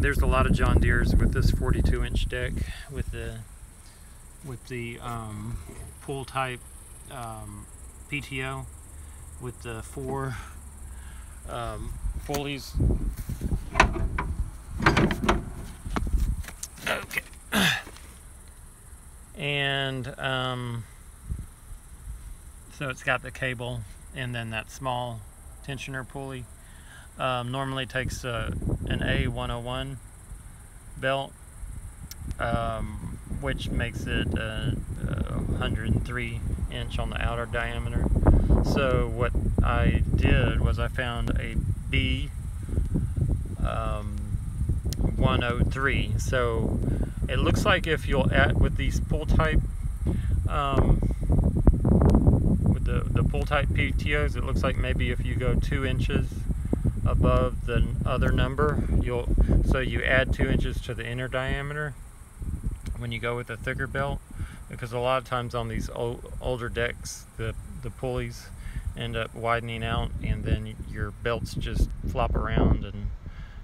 there's a lot of John Deere's with this 42 inch deck with the with the um, pull type um, PTO with the four um, pulleys. Okay. And um, so it's got the cable and then that small tensioner pulley. Um, normally takes a, an A101 belt, um, which makes it a, a 103 inch on the outer diameter. So what I did was I found a B um, 103. So it looks like if you'll add with these pull type um, with the, the pull type PTOs, it looks like maybe if you go two inches above the other number you'll so you add two inches to the inner diameter when you go with a thicker belt because a lot of times on these old, older decks the the pulleys end up widening out and then your belts just flop around and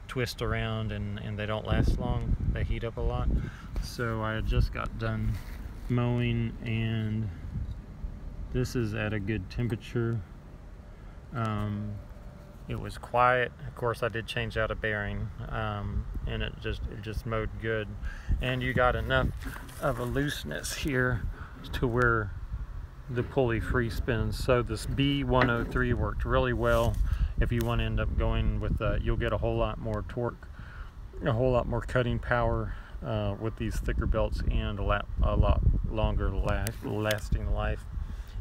twist around and, and they don't last long. They heat up a lot. So I just got done mowing and this is at a good temperature. Um, it was quiet. Of course, I did change out a bearing, um, and it just it just mowed good. And you got enough of a looseness here to where the pulley free spins. So this B103 worked really well. If you want to end up going with that, you'll get a whole lot more torque, a whole lot more cutting power uh, with these thicker belts, and a lot, a lot longer la lasting life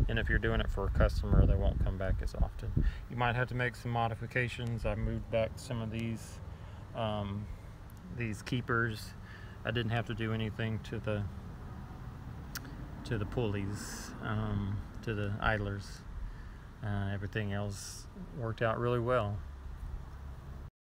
and if you're doing it for a customer they won't come back as often. You might have to make some modifications. I moved back some of these um, these keepers. I didn't have to do anything to the to the pulleys um, to the idlers. Uh, everything else worked out really well